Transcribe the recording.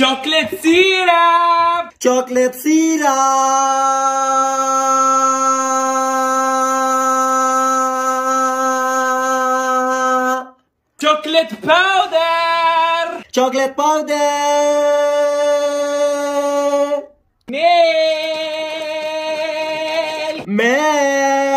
Chocolate syrup! Chocolate syrup! Chocolate powder! Chocolate powder! Milk! Milk!